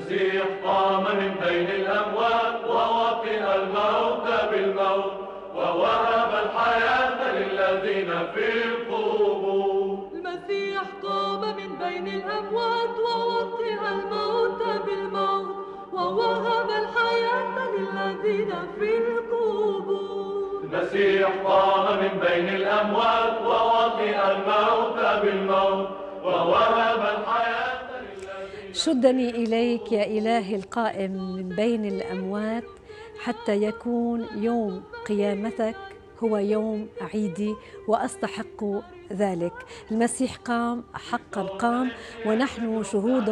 مسيح قام من بين الأموات ووطئ الموت بالموت ووهب الحياة للذين في القبور المسيح قام من بين الأموات ووطئ الموت بالموت ووهب الحياة للذين في القبور المسيح قام من بين الأموات ووطئ الموت بالموت ووهب الحياة شدني إليك يا إلهي القائم من بين الأموات حتى يكون يوم قيامتك هو يوم عيدي وأستحق ذلك. المسيح قام حقا قام ونحن شهود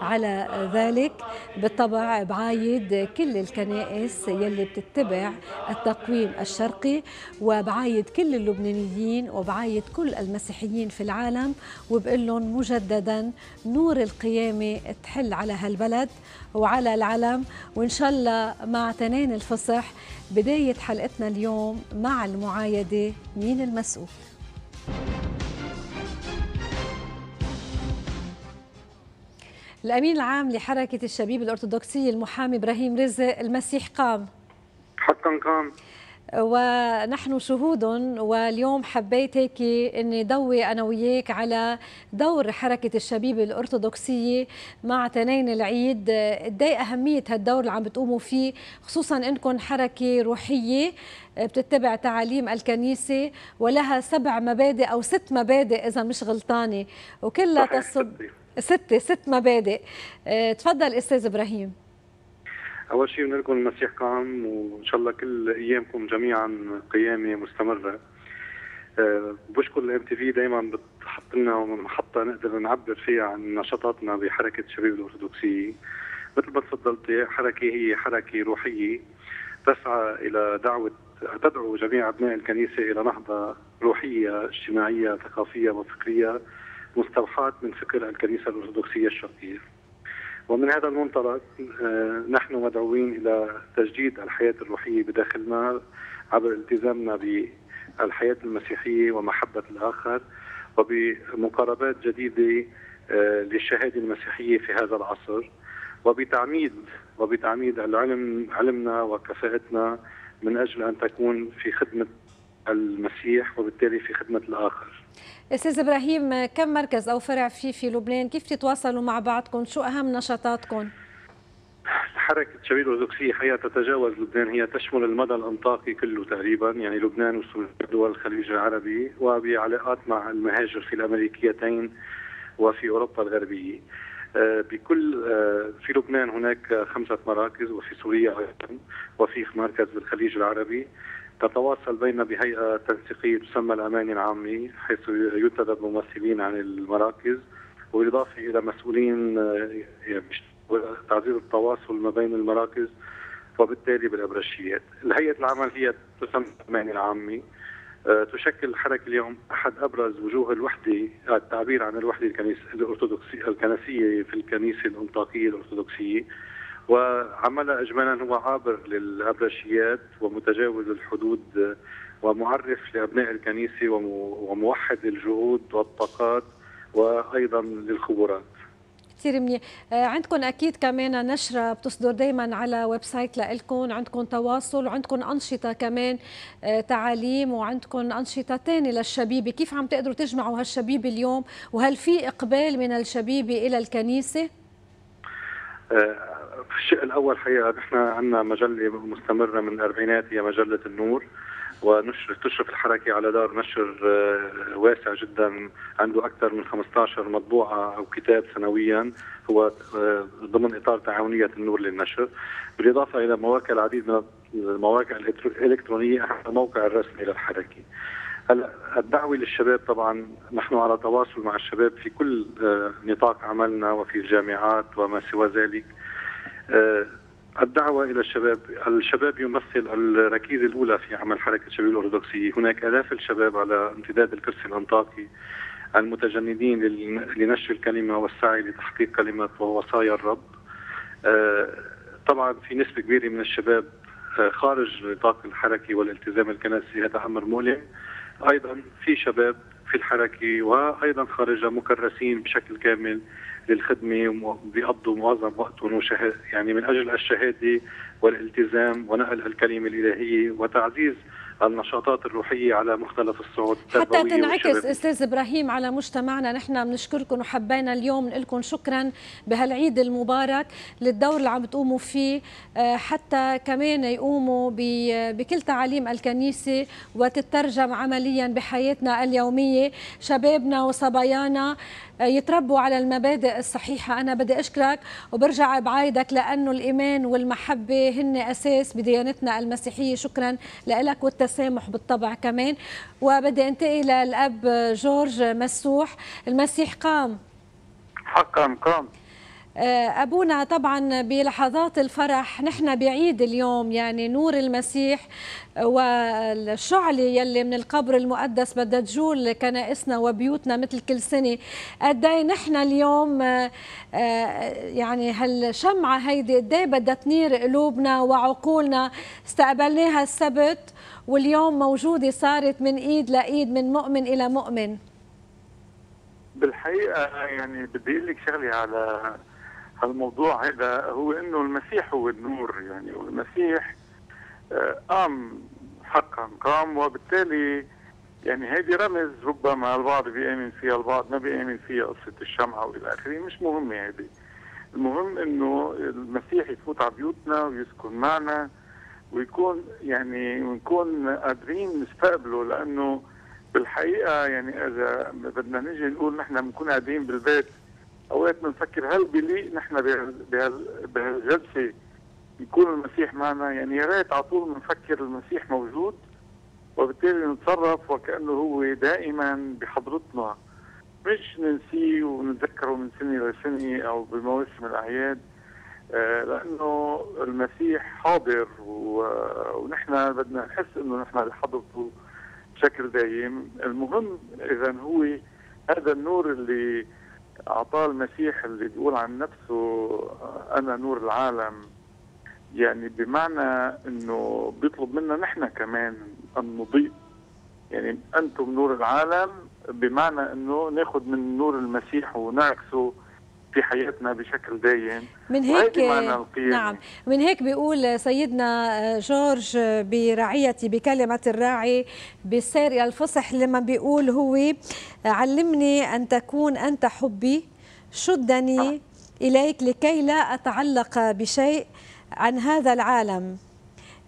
على ذلك بالطبع بعايد كل الكنائس يلي بتتبع التقويم الشرقي وبعايد كل اللبنانيين وبعايد كل المسيحيين في العالم وبقول لهم مجددا نور القيامة تحل على هالبلد وعلى العلم وإن شاء الله مع تنين الفصح بداية حلقتنا اليوم مع المعايدة مين المسؤول؟ الأمين العام لحركة الشبيب الأرثوذكسية المحامي إبراهيم رزق المسيح قام. حقا قام. ونحن شهود واليوم حبيت هيك إني ضوي أنا وياك على دور حركة الشبيبة الأرثوذكسية مع تنين العيد. قد أهمية هالدور اللي عم بتقوموا فيه خصوصا انكم حركة روحية بتتبع تعاليم الكنيسة ولها سبع مبادئ أو ست مبادئ إذا مش غلطانة وكلها تصب ستة ست مبادئ. تفضل أستاذ إبراهيم. أول شيء بنقول المسيح قام وإن شاء الله كل أيامكم جميعا قيامة مستمرة أه بشكر الام تي في دائما بتحط لنا محطة نقدر نعبر فيها عن نشاطاتنا بحركة الشباب الارثوذكسيه مثل ما تفضلتي حركة هي حركة روحية تسعى إلى دعوة تدعو جميع أبناء الكنيسة إلى نهضه روحية اجتماعية ثقافية وفكرية مستوحاة من فكر الكنيسة الأرثوذكسية الشرقية. ومن هذا المنطلق نحن مدعوين إلى تجديد الحياة الروحية بداخلنا عبر التزامنا بالحياة المسيحية ومحبة الآخر وبمقاربات جديدة للشهادة المسيحية في هذا العصر وبتعميد وبتعميد العلم علمنا وكفاءتنا من أجل أن تكون في خدمة المسيح وبالتالي في خدمة الآخر. أستاذ إبراهيم كم مركز أو فرع في في لبنان؟ كيف تتواصلوا مع بعضكم؟ شو أهم نشاطاتكم؟ حركة شبيب الأرثوذكسية حقيقة تتجاوز لبنان هي تشمل المدى الأنطاقي كله تقريبا يعني لبنان ودول الخليج العربي وبعلاقات مع المهاجر في الأمريكيتين وفي أوروبا الغربية. بكل في لبنان هناك خمسة مراكز وفي سوريا أيضا وفي مركز بالخليج العربي. تتواصل بين بهيئة تنسيقية تسمى الأمانة العامة حيث ينتدب ممثلين عن المراكز بالإضافة إلى مسؤولين تعزيز التواصل ما بين المراكز وبالتالي بالأبرشيات. الهيئة العمل هي تسمى الأمانة العامة تشكل الحركة اليوم أحد أبرز وجوه الوحدة التعبير عن الوحدة الكنيسة الأرثوذكسية الكنسية في الكنيسة الأنطاكية الأرثوذكسية. وعملها اجمالا هو عابر للأبرشيات ومتجاوز الحدود ومعرف لأبناء الكنيسة وموحد الجهود والطاقات وأيضا للخبرات. كثير منيح. عندكم أكيد كمان نشرة بتصدر دائما على website لكم عندكم تواصل وعندكم أنشطة كمان تعاليم وعندكم أنشطة ثانية للشبيبة. كيف عم تقدروا تجمعوا هالشبيبة اليوم؟ وهل في إقبال من الشبيبة إلى الكنيسة؟ في الشق الأول حقيقة نحن عندنا مجلة مستمرة من الأربعينات هي مجلة النور ونشر تشرف الحركة على دار نشر واسع جدا عنده أكثر من 15 مطبوعة أو كتاب سنويا هو ضمن إطار تعاونية النور للنشر. بالإضافة إلى مواقع العديد من المواقع الإلكترونية احد الموقع الرسمي للحركه هلا الدعوة للشباب طبعا نحن على تواصل مع الشباب في كل نطاق عملنا وفي الجامعات وما سوى ذلك. الدعوة إلى الشباب. الشباب يمثل الركيزة الأولى في عمل حركة الشباب الأرثوذكسية. هناك آلاف الشباب على امتداد الكرسي الأنطاكي المتجندين لنشر الكلمة والسعي لتحقيق كلمة ووصايا الرب. طبعا في نسبة كبيرة من الشباب خارج نطاق الحركة والالتزام الكنسي هذا أمر مؤلم أيضا في شباب في الحركة وأيضا خارجها مكرسين بشكل كامل. للخدمة وبيقضوا معظم وقتهم يعني من أجل الشهادة والالتزام ونقل الكلمة الإلهية وتعزيز النشاطات الروحية على مختلف الصعود حتى تنعكس أستاذ إبراهيم على مجتمعنا نحن بنشكركم وحبينا اليوم نقول لكم شكرا بهالعيد المبارك للدور اللي عم تقوموا فيه آه، حتى كمان يقوموا بكل تعاليم الكنيسة وتترجم عمليا بحياتنا اليومية. شبابنا وصبايانا آه، يتربوا على المبادئ الصحيحة. أنا بدي أشكرك وبرجع بعايدك لأنه الإيمان والمحبة هن أساس بديانتنا المسيحية. شكرا لك والتسامح بالطبع كمان. وبدي أنتقل للأب جورج مسوح. المسيح قام. حقا قام. آه، أبونا طبعا بلحظات الفرح. نحن بعيد اليوم يعني نور المسيح والشعلة يلي من القبر المقدس بدها تجول كنائسنا وبيوتنا مثل كل سنة. قد نحن اليوم آه، آه، يعني هالشمعة هيدي قد بدها تنير قلوبنا وعقولنا. استقبلناها السبت. واليوم موجودة صارت من إيد لإيد من مؤمن إلى مؤمن. بالحقيقة يعني بدي أقول لك شغلة على هالموضوع. هذا هو إنه المسيح هو النور يعني والمسيح آه، قام حقا قام وبالتالي يعني هذه رمز ربما البعض بيامن فيها البعض ما بيامن فيها قصة الشمعة وإلى آخره. مش مهمه هذه المهم إنه المسيح يفوت على بيوتنا ويسكن معنا. ويكون يعني ونكون قادرين نستقبله لأنه بالحقيقة يعني إذا بدنا نجي نقول نحن بنكون قاعدين بالبيت أوقات بنفكر هل بليق نحن بهالجلسة يكون المسيح معنا؟ يعني يا ريت على طول بنفكر المسيح موجود وبالتالي نتصرف وكأنه هو دائما بحضرتنا. مش ننسيه ونتذكره من سنة لسنة أو بمواسم الأعياد. لأنه المسيح حاضر ونحن بدنا نحس إنه نحن بحضرته بشكل دايم. المهم إذا هو هذا النور اللي أعطاه المسيح اللي بيقول عن نفسه أنا نور العالم. يعني بمعنى إنه بيطلب منا نحن كمان أن نضيء. يعني أنتم نور العالم بمعنى إنه ناخذ من نور المسيح ونعكسه في حياتنا بشكل دايم. من هيك نعم. من هيك بيقول سيدنا جورج برعيتي بكلمة الراعي بالسير الفصح لما بيقول هو علمني أن تكون أنت حبي شدني إليك لكي لا أتعلق بشيء عن هذا العالم.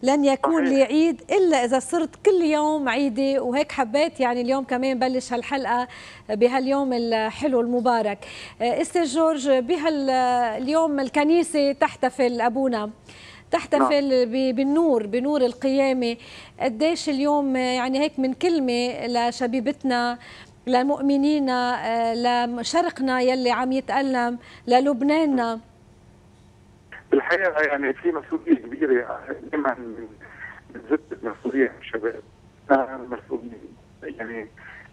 لن يكون لي عيد إلا إذا صرت كل يوم عيدي وهيك حبيت يعني اليوم كمان بلش هالحلقة بهاليوم الحلو المبارك. أستاذ جورج بهاليوم الكنيسة تحتفل أبونا تحتفل نعم. بالنور بنور القيامة. قديش اليوم يعني هيك من كلمة لشبيبتنا لمؤمنينا لشرقنا يلي عم يتألم للبناننا. بالحقيقة يعني في مسؤولية. كبيرة دائما بنزت المسؤوليه على الشباب. المسؤولين. يعني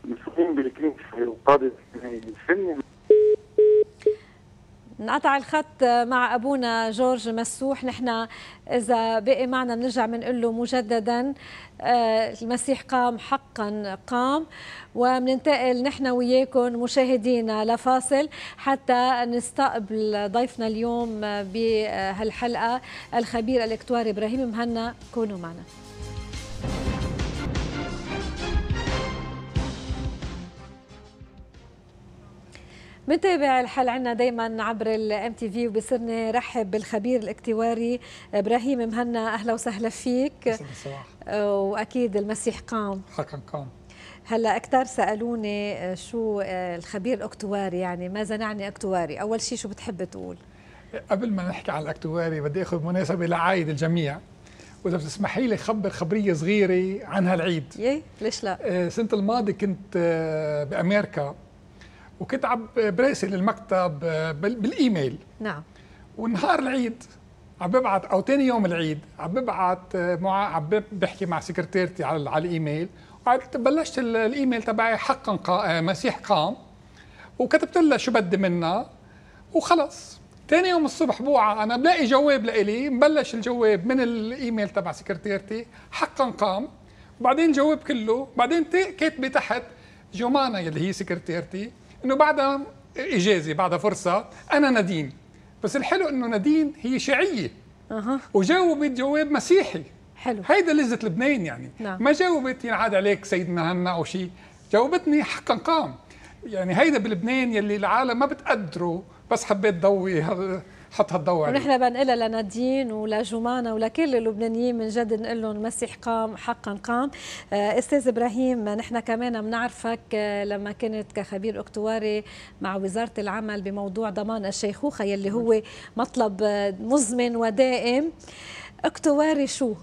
المسؤولين بالكنيسه وقاده السن انقطع الخط مع أبونا جورج مسوح. نحن إذا بقي معنا بنرجع بنقول له مجددا آه، المسيح قام حقا قام. وبننتقل نحن وياكم مشاهدينا لفاصل حتى نستقبل ضيفنا اليوم بهالحلقة الخبير الإكتواري إبراهيم مهنا. كونوا معنا. بنتابع الحل عنا دايما عبر الام تي في وبصرنا رحب بالخبير الاكتواري إبراهيم مهنا. أهلا وسهلا فيك. وأكيد المسيح قام. حقا قام. هلأ أكثر سألوني آه، شو آه، الخبير الاكتواري يعني ماذا نعني اكتواري؟ أول شيء شو بتحب تقول؟ قبل ما نحكي عن الاكتواري بدي أخذ مناسبة لعايد الجميع. وإذا بتسمحي لي خبر خبرية صغيرة عن هالعيد. يي ليش لا؟ آه، السنة الماضية كنت بأمريكا. وكنت عم براسل المكتب بالإيميل. نعم. ونهار العيد عم ببعث أو ثاني يوم العيد عم ببعث مع عم بحكي مع سكرتيرتي على, على الإيميل. بلشت الإيميل تبعي حقا قا... مسيح قام. وكتبت لها شو بدي منها وخلص. ثاني يوم الصبح بوعى أنا بلاقي جواب لإلي مبلش الجواب من الإيميل تبع سكرتيرتي حقا قام. وبعدين جواب كله بعدين كاتبة تحت جمانة يلي هي سكرتيرتي. إنه بعدها إجازة بعدها فرصة أنا نادين. بس الحلو إنه نادين هي شيعية. أها. وجاوبت جواب مسيحي. حلو. هيدا لذة لبنان يعني. نعم. ما جاوبت ينعاد عليك سيدنا هنا أو شيء جاوبتني حقا قام. يعني هيدا بلبنان يلي العالم ما بتقدره بس حبيت ضوي هال- حط هالضوء عليه ونحن بنقلها لنادين ولجمانة ولكل اللبنانيين من جد نقول لهم المسيح قام حقا قام. آه، أستاذ إبراهيم نحن كمان بنعرفك آه، لما كنت كخبير أكتواري مع وزارة العمل بموضوع ضمان الشيخوخة يلي هو مطلب آه، مزمن ودائم. أكتواري شو؟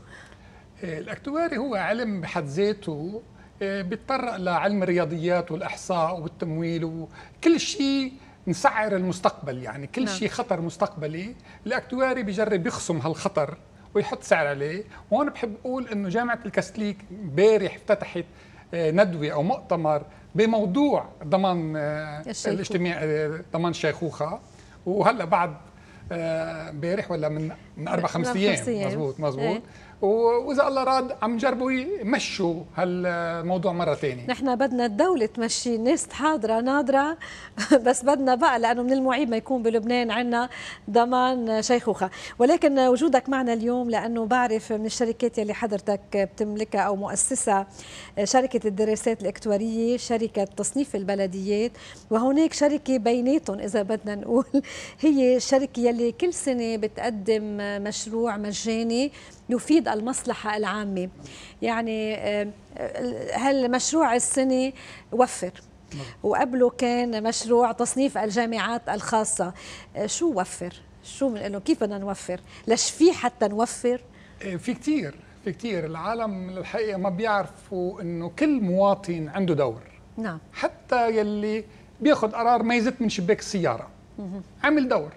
الأكتواري هو علم بحد ذاته بيتطرق لعلم الرياضيات والأحصاء والتمويل وكل شيء نسعر المستقبل يعني كل نعم. شيء خطر مستقبلي الأكتواري بيجرب يخصم هالخطر ويحط سعر عليه وهون بحب أقول إنه جامعة الكاستليك امبارح افتتحت آه، ندوة أو مؤتمر بموضوع ضمان آه،. الاجتماع آه، ضمان الشيخوخه وهلأ بعد امبارح ولا من من أربع خمس أيام. مزبوط مزبوط إيه. وإذا الله راد عم جربوا يمشوا هالموضوع مرة ثانية نحن بدنا الدولة تمشي الناس حاضرة ناظرة بس بدنا بقى لأنه من المعيب ما يكون بلبنان عنا ضمان شيخوخة ولكن وجودك معنا اليوم لأنه بعرف من الشركات يلي حضرتك بتملكها أو مؤسسة شركة الدراسات الإكتوارية شركة تصنيف البلديات. وهناك شركة بيناتهم إذا بدنا نقول هي الشركة يلي كل سنة بتقدم مشروع مجاني يفيد المصلحة العامة. يعني آه، آه، هالمشروع السنة وفر؟ وقبله كان مشروع تصنيف الجامعات الخاصة. آه، شو وفر؟ شو بنقول له كيف بدنا نوفر؟ ليش في حتى نوفر؟ إيه، في كتير في كتير. العالم الحقيقة ما بيعرفوا إنه كل مواطن عنده دور. نعم. حتى يلي بياخذ قرار ما يزت من شباك السيارة. عمل دور.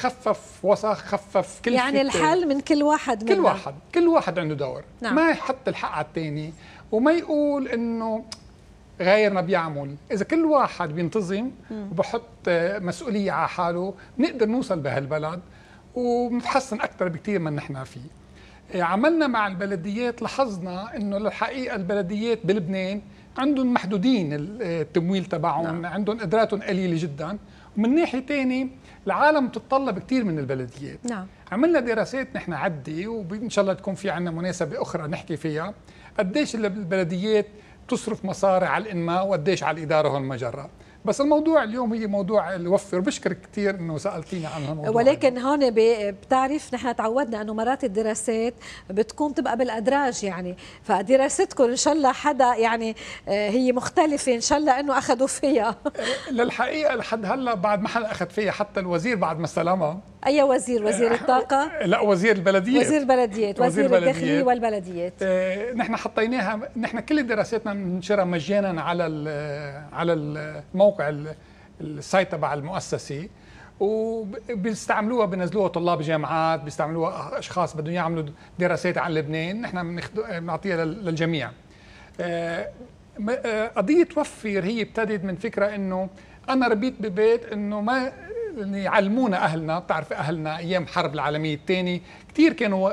خفف وسخ خفف كل يعني الحل من كل واحد كل منا. واحد كل واحد عنده دور نعم. ما يحط الحق على الثاني وما يقول إنه غيرنا بيعمل إذا كل واحد بينتظم وبحط مسؤولية على حاله بنقدر نوصل بهالبلد وبنتحسن أكثر بكثير من نحن فيه آه، عملنا مع البلديات لاحظنا إنه الحقيقة البلديات بلبنان عندهم محدودين ال- التمويل تبعهم. نعم. عندهم قدراتهم قليلة جدا ومن ناحية ثانية العالم تتطلب كثير من البلديات. نعم. عملنا دراسات نحن عدي وإن شاء الله تكون في عندنا مناسبة أخرى نحكي فيها قديش البلديات تصرف مصاري على الإنماء وقديش على الإدارة والمجره بس الموضوع اليوم هي موضوع الوفر. بشكر كثير إنه سألتيني عن هالموضوع ولكن هون بتعرف نحن تعودنا إنه مرات الدراسات بتكون تبقى بالأدراج يعني. فدراستكم إن شاء الله حدا يعني آه، هي مختلفة. إن شاء الله إنه أخذوا فيها. للحقيقة لحد هلأ بعد ما حدا أخذ فيها حتى الوزير بعد ما استلمها. أي وزير؟ وزير الطاقة؟ لا وزير البلديات. وزير البلديات وزير وزير الداخليه البلديات. والبلديات. آه، نحن حطيناها نحن كل دراساتنا بننشرها مجانا على ال- على الموقع ال- السايت تبع المؤسسة وبيستعملوها بينزلوها طلاب جامعات بيستعملوها أشخاص بدهم يعملوا دراسات عن لبنان. نحن بنعطيها لل- للجميع. آه، آه، قضية وفر هي ابتدت من فكرة إنه أنا ربيت ببيت إنه ما يعلمونا أهلنا بتعرف أهلنا أيام الحرب العالمية الثانية. كثير كانوا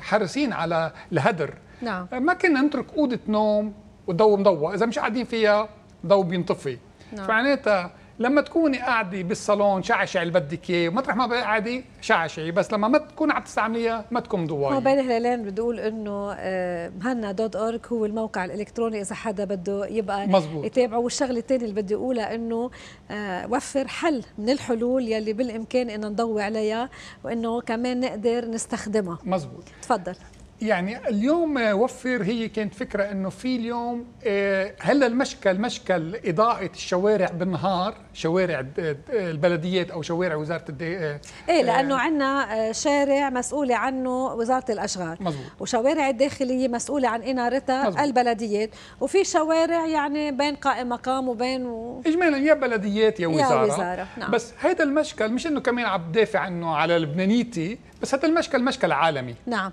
حريصين على الهدر. نعم. ما كنا نترك أوضة نوم والضوء مضوى إذا مش قاعدين فيها ضوء بينطفي. نعم. فمعناتها لما تكوني قاعدة بالصالون شعشع اللي بدك إياه ومطرح ما قاعدة شعشعي بس لما ما تكون عم تستعمليها ما تكون هو ضوايه بين هلالين بدي أقول إنه آه، مهنا دوت اورج هو الموقع الإلكتروني إذا حدا بده يبقى مزبوط. يتابعه. والشغلة الثانية اللي بدي أقولها إنه آه، وفر حل من الحلول يلي بالإمكان ان نضوي عليها وإنه كمان نقدر نستخدمها. مزبوط تفضل. يعني اليوم آه، وفر هي كانت فكرة إنه في اليوم آه، هلا المشكل مشكل إضاءة الشوارع بالنهار شوارع البلديات أو شوارع وزارة الدي... آه، إيه لأنه عندنا شارع مسؤولة عنه وزارة الأشغال مزبوط. وشوارع الداخلية مسؤولة عن إنارتها مزبوط. البلديات وفي شوارع يعني بين قائم مقام وبين و... اجمالا يا بلديات يا وزارة, وزارة، نعم. بس هذا المشكل مش إنه كمان عم بدافع عنه على لبنانيتي بس هذا المشكل مشكل عالمي نعم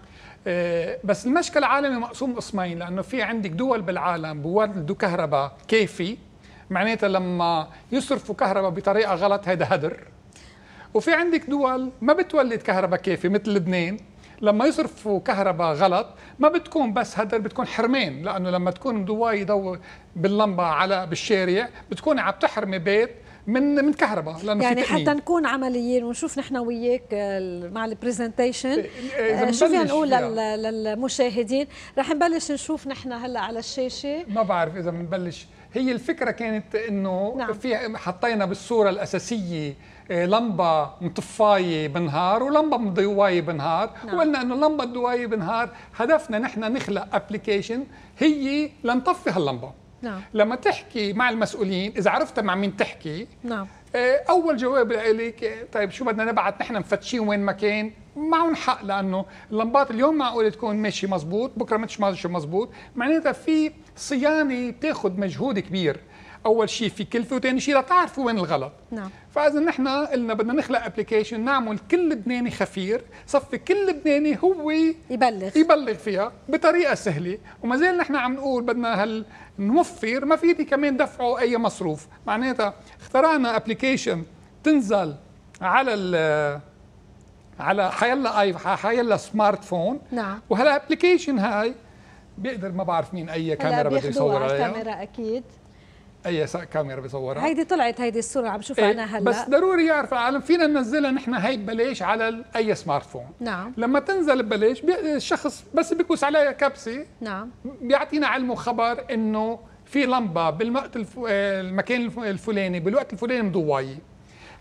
بس المشكل العالمي مقسوم قسمين لأنه في عندك دول بالعالم بوردوا كهرباء كيفي معناتها لما يصرفوا كهرباء بطريقة غلط هيدا هدر. وفي عندك دول ما بتولد كهرباء كافي مثل لبنان لما يصرفوا كهرباء غلط ما بتكون بس هدر بتكون حرمين لأنه لما تكون مضواي ضوء باللمبة على بالشارع بتكون عم تحرمي بيت من من كهرباء لأنه يعني حتى نكون عمليين ونشوف نحن وياك مع البرزنتيشن آه، شو فينا نقول للمشاهدين؟ رح نبلش نشوف نحن هلأ على الشاشة. ما بعرف إذا بنبلش هي الفكرة كانت إنه نعم. في حطينا بالصورة الأساسية آه، لمبة مطفايه بالنهار ولمبة مضوايه بالنهار نعم. وقلنا إنه لمبه ضوايه بالنهار هدفنا نحن نخلق ابلكيشن هي لنطفي هاللمبة. نعم. لما تحكي مع المسؤولين إذا عرفت مع مين تحكي نعم. آه، أول جواب لك طيب شو بدنا نبعت نحن مفتشين وين ما كان معهم حق لأنه اللمبات اليوم معقول تكون ماشي مزبوط بكرة مش ماشي مزبوط معناتها في صيانة بتاخذ مجهود كبير أول شيء في كلفه وثاني شيء لتعرفوا وين الغلط. نعم. فاذا نحن قلنا بدنا نخلق application نعمل كل لبناني خفير صف كل لبناني هو يبلغ. يبلغ فيها بطريقة سهلة. وما زال نحن عم نقول بدنا هال نوفر ما فيني كمان دفعوا أي مصروف. معناتها اخترعنا application تنزل على ال على حيلا آي حيلا smartphone نعم وهال application هاي بيقدر ما بعرف مين أي كاميرا بده يصور عليها كاميرا أكيد. أي كاميرا بصورها هيدي طلعت هيدي الصورة عم شوفها إيه أنا هلأ. بس ضروري يعرف العالم فينا ننزلها نحن هي ببلاش على أي سمارت فون. نعم. لما تنزل ببلاش الشخص بس بيكوس عليها كبسه نعم. بيعطينا علم وخبر إنه في لمبة بالوقت. المكان الفلاني بالوقت الفلاني مضوايه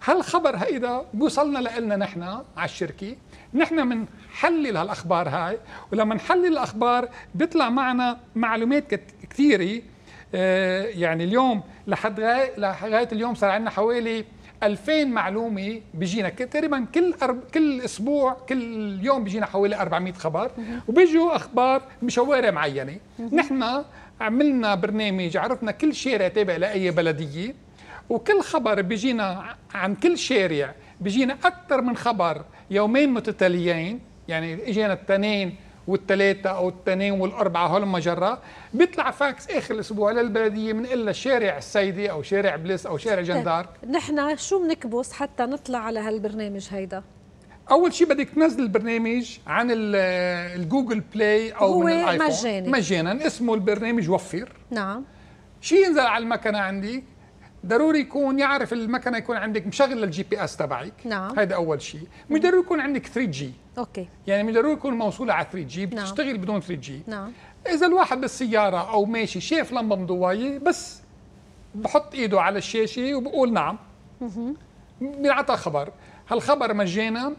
هالخبر هيدا بيوصلنا لنا نحن على الشركة. نحن بنحلل هالأخبار هاي ولما نحلل الأخبار بيطلع معنا معلومات كثيرة يعني اليوم لحد لغاية اليوم صار عندنا حوالي 2000 معلومة بيجينا. تقريبا كل أرب... كل أسبوع كل يوم بيجينا حوالي 400 خبر. وبيجوا أخبار بشوارع معينة. نحن عملنا برنامج عرفنا كل شارع تابع لأي بلدية. وكل خبر بيجينا عن كل شارع بيجينا أكثر من خبر. يومين متتاليين يعني إجينا الاثنين والثلاثة أو التنين والأربعة هول جرة بيطلع فاكس آخر الأسبوع للبلدية من إلا شارع السادات أو شارع بليس أو شارع جان دارك نحن شو بنكبس حتى نطلع على هالبرنامج هيدا؟ أول شيء بدك تنزل البرنامج عن ال Google Play أو هو من ال iPhone. مجاني. مجانا اسمه البرنامج وفر نعم. شيء ينزل على المكنة عندي؟ ضروري يكون يعرف المكنة يكون عندك مشغل ال GPS تبعك. نعم. هذا أول شيء. مش ضروري يكون عندك 3G okay. يعني مش ضروري يكون موصولة على 3G نعم. بتشتغل نعم. بدون 3G نعم. إذا الواحد بالسيارة أو ماشي شاف لمبة مضوايه بس بحط إيده على الشاشة وبقول نعم. بينعطى خبر. هالخبر مجانا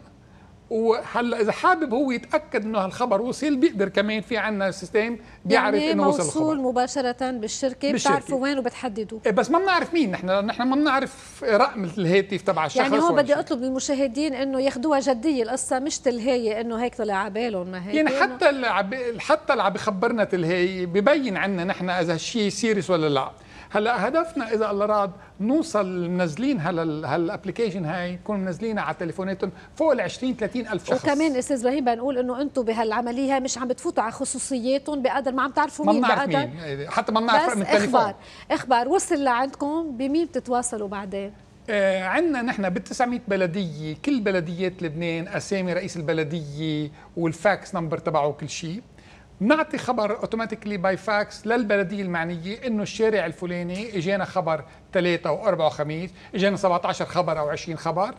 وهلا إذا حابب هو يتأكد إنه هالخبر وصل بيقدر كمان في عندنا system بيعرف يعني إنه وصل الخبر. موصول مباشرة بالشركة بتعرفوا وين وبتحددوا. إيه بس ما بنعرف مين نحن نحن ما بنعرف رقم الهاتف تبع الشخص يعني هو بدي أطلب للمشاهدين إنه ياخذوها جدية القصة مش تلهايه إنه هيك طلع على بالهم ما هيك. يعني حتى اللي حتى اللي عم بخبرنا تلهي ببين عنا نحن إذا الشيء serious ولا لا. هلا هدفنا إذا الله راد نوصل منزلين هلا هال application هاي نكون منزلينها على تليفوناتهم فوق ال 20 30 ألف شخص. وكمان أستاذ إبراهيم بنقول إنه أنتم بهالعملية مش عم بتفوتوا على خصوصياتهم بقدر ما عم تعرفوا مين بقدر. مين. حتى ما بنعرف رقم التليفون. إخبار إخبار وصل لعندكم بمين بتتواصلوا بعدين؟ آه عندنا نحن ب 900 بلدية كل بلديات لبنان أسامي رئيس البلدية وال fax number تبعه كل شيء. بنعطي خبر automatically by fax للبلدية المعنية إنه الشارع الفلاني إجانا خبر ثلاثة وأربعة وخميس إجانا 17 خبر أو 20 خبر.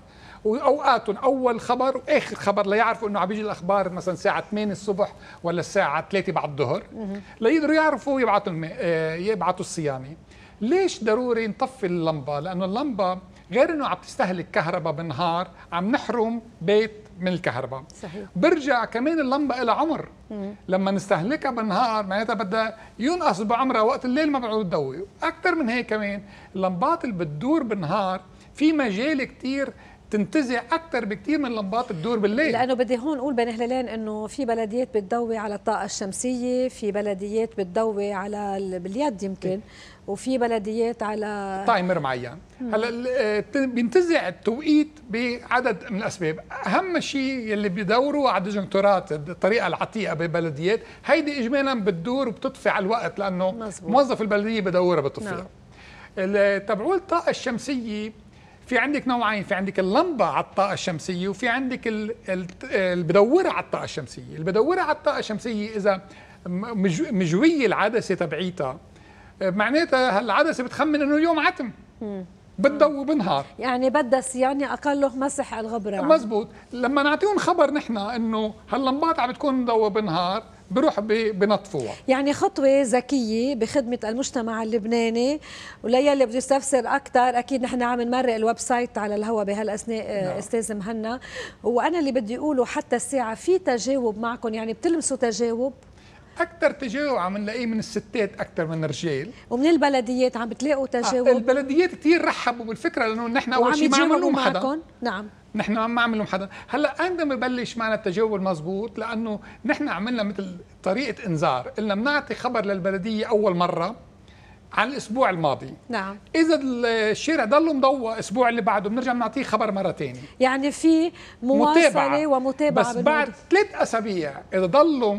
وأوقاتهم أول خبر وآخر خبر ليعرفوا إنه عم بيجي الأخبار مثلا الساعة 8 الصبح ولا الساعة 3 بعد الظهر. ليقدروا يعرفوا يبعثوا آه، يبعثوا الصيانه ليش ضروري نطفي اللمبة؟ لأنه اللمبة غير إنه عم تستهلك كهرباء بالنهار عم نحرم بيت من الكهرباء. صحيح. برجع كمان اللمبة لها عمر. مم. لما نستهلكها بالنهار معناتها بدها ينقص بعمرها وقت الليل ما بتعود تضوي أكثر من هيك كمان اللمبات اللي بتدور بالنهار في مجال كثير تنتزع أكثر بكثير من لمبات الدور بالليل. لأنه بدي هون أقول بين هلالين إنه في بلديات بتضوي على الطاقة الشمسية في بلديات بتضوي على باليد يمكن وفي بلديات على timer معين. هلا آه، بينتزع التوقيت بعدد من الأسباب. أهم شيء يلي بيدوروا على الديجنكتورات الطريقة العتيقة ببلديات هيدي اجمالا بتدور وبتطفي على الوقت لأنه مزبوط. موظف البلدية بدورها بتطفيها. نعم. تبعوا الطاقة الشمسية في عندك نوعين في عندك اللمبة على الطاقة الشمسية وفي عندك ال- ال- البدورة على الطاقة الشمسية. البدورة على الطاقة الشمسية إذا م- مج- مجوية العدسة تبعيتها معناتها هالعدسة بتخمن إنه اليوم عتم. بتضوي وبنهار. يعني بدها صيانه اقله مسح الغبرة. مزبوط. لما نعطيهم خبر نحن إنه هاللمبات عم بتكون مضوى بالنهار بروح بنطفوها. يعني خطوة ذكية بخدمة المجتمع اللبناني وليلي بده يستفسر أكثر أكيد نحن عم نمرق ال website على الهوا بهالأثناء نعم. نعم. أستاذ مهنا. وأنا اللي بدي أقوله حتى الساعة في تجاوب معكم يعني بتلمسوا تجاوب؟ أكثر تجاوب عم نلاقيه من الستات أكثر من الرجال. ومن البلديات عم بتلاقوا آه، تجاوب؟ البلديات كثير رحبوا بالفكرة لأنه نحن أول شيء ما عم يتجاوبوا نلوم حدا. معكم نعم. نحن ما عم نلوم حدا هلأ عندما ببلش معنا التجاوب المضبوط لأنه نحن عملنا مثل طريقة إنذار. قلنا بنعطي خبر للبلدية أول مرة عن الأسبوع الماضي. نعم. إذا الشارع ضل مضوى الأسبوع اللي بعده بنرجع بنعطيه خبر مرة ثانية يعني في مواصلة ومتابعة بس بالموضوع. بعد ثلاث أسابيع إذا ضلوا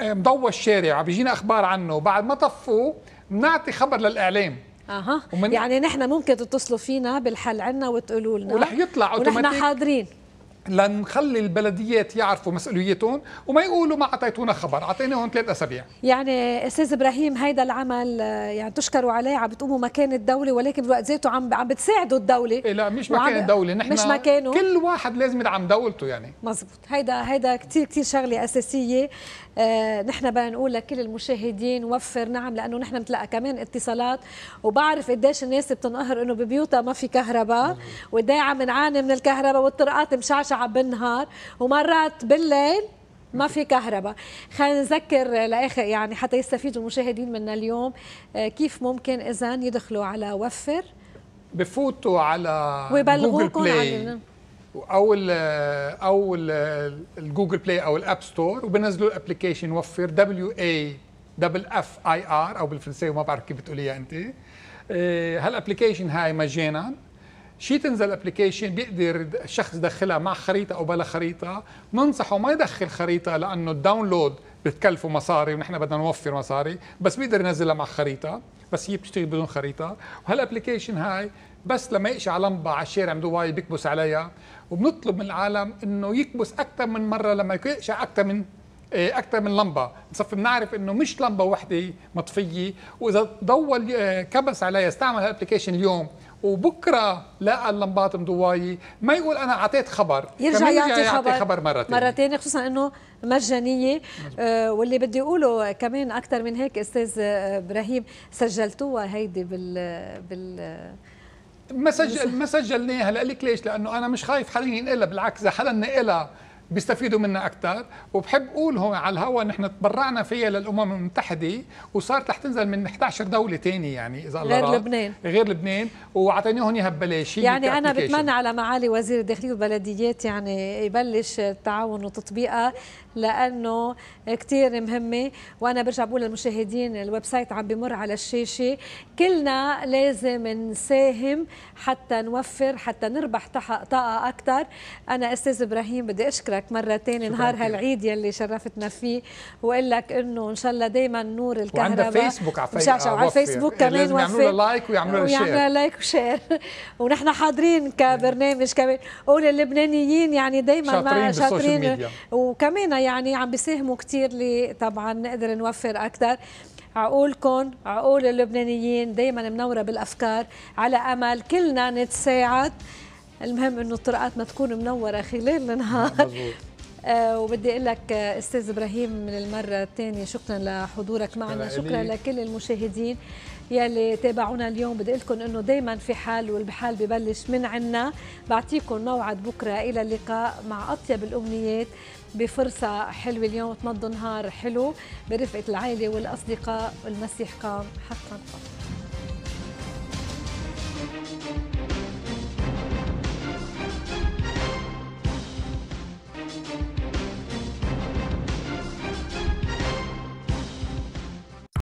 مضوى الشارع بيجينا أخبار عنه بعد ما طفوا بنعطي خبر للإعلام. أها. يعني نحن ممكن تتصلوا فينا بالحل عنا وتقولوا لنا. ورح يطلع ونحن أوتوماتيك. حاضرين. لنخلي البلديات يعرفوا مسؤوليتهم وما يقولوا ما أعطيتونا خبر. أعطيناهم ثلاث أسابيع. يعني أستاذ إبراهيم هيدا العمل آه، يعني تشكروا عليه عم بتقوموا مكان الدولة ولكن بالوقت ذاته عم عم بتساعدوا الدولة. إيه لا مش مكان الدولة نحن مش مكانه. كل واحد لازم يدعم دولته يعني. مزبوط هيدا هيدا كثير كثير شغلة أساسية. آه نحن بدنا نقول لكل المشاهدين وفر نعم لأنه نحن بنتلقى كمان اتصالات. وبعرف قديش الناس بتنقهر إنه ببيوتها ما في كهرباء وقد عم نعاني من الكهرباء والطرقات مشعشعة. بالنهار ومرات بالليل ما في كهرباء. خلينا نذكر لاخر يعني حتى يستفيدوا المشاهدين منا اليوم آه كيف ممكن اذا يدخلوا على وفر؟ بفوتوا على Google Play أو ال أو ال Google Play أو ال App Store وبنزلوا ال application وفر W A double F E R أو بالفرنسية ما بعرف كيف بتقوليها أنت. آه، هال application هاي مجانا. شي تنزل ال application بيقدر الشخص يدخلها مع خريطة أو بلا خريطة ننصحه ما يدخل خريطة لأنه ال download بتكلفه مصاري ونحن بدنا نوفر مصاري بس بيقدر ينزلها مع خريطة بس هي بتشتغل بدون خريطة. وهال application هاي بس لما يقشع لمبة على الشارع مدواي بيكبس عليها وبنطلب من العالم إنه يكبس أكثر من مرة لما يقشع أكثر من إيه، أكثر من لمبة. بصفي بنعرف إنه مش لمبة وحدة مطفية وإذا ضوى آه، كبس عليها استعمل هالابلكيشن اليوم وبكرة لقى اللمبات مضوايه ما يقول أنا أعطيت خبر. يرجع يعطي خبر خبر مره مرة ثانية تانية خصوصا إنه مجانية. آه واللي بدي أقوله كمان أكثر من هيك أستاذ إبراهيم سجلتوها هيدي بال بال ما سجل ما سجلناها. لك ليش؟ لأنه أنا مش خايف حدا ينقلها. بالعكس اذا حدا نقلها. بيستفيدوا منها أكثر وبحب أقول هون على الهوا نحن تبرعنا فيها للأمم المتحدة وصارت رح تنزل من 11 دولة ثانية يعني إذا الله غير. لبنان. غير لبنان واعطيناهم إياها ببلاش يعني أنا. بتمنى على معالي وزير الداخلية والبلديات يعني يبلش التعاون وتطبيقها لأنه كثير مهمة وأنا برجع بقول للمشاهدين ال website عم بمر على الشاشة كلنا لازم نساهم حتى نوفر حتى نربح طاقه أكثر أنا أستاذ إبراهيم بدي أشكرك مره ثانية شكراً نهار. هالعيد يلي شرفتنا فيه. واقول لك إنه إن شاء الله دائما نور الكهرباء. وعندها فيسبوك على فيس- مشعشع. على إيه، كمان لازم يعملوا like ويعملوا لها ويعملوا share. لها like و share. ونحن حاضرين كبرنامج كمان. قول اللبنانيين يعني دائما شاطرين. وكمان يعني عم بيساهموا كثير لي. طبعا نقدر نوفر أكثر عقولكم عقول اللبنانيين دائما منورة بالأفكار. على أمل كلنا نتساعد. المهم إنه الطرقات ما تكون منورة خلال النهار. مزبوط آه وبدي أقول لك أستاذ إبراهيم من المرة الثانية شكرا لحضورك معنا. شكراً. لكل المشاهدين يلي تابعونا اليوم. بدي لكم إنه دائما في حال والبحال ببلش من عنا. بعطيكم موعد بكرة. إلى اللقاء مع أطيب الأمنيات بفرصة حلوة اليوم. تمضوا نهار حلو برفقة العائلة والأصدقاء. المسيح قام حقا. قام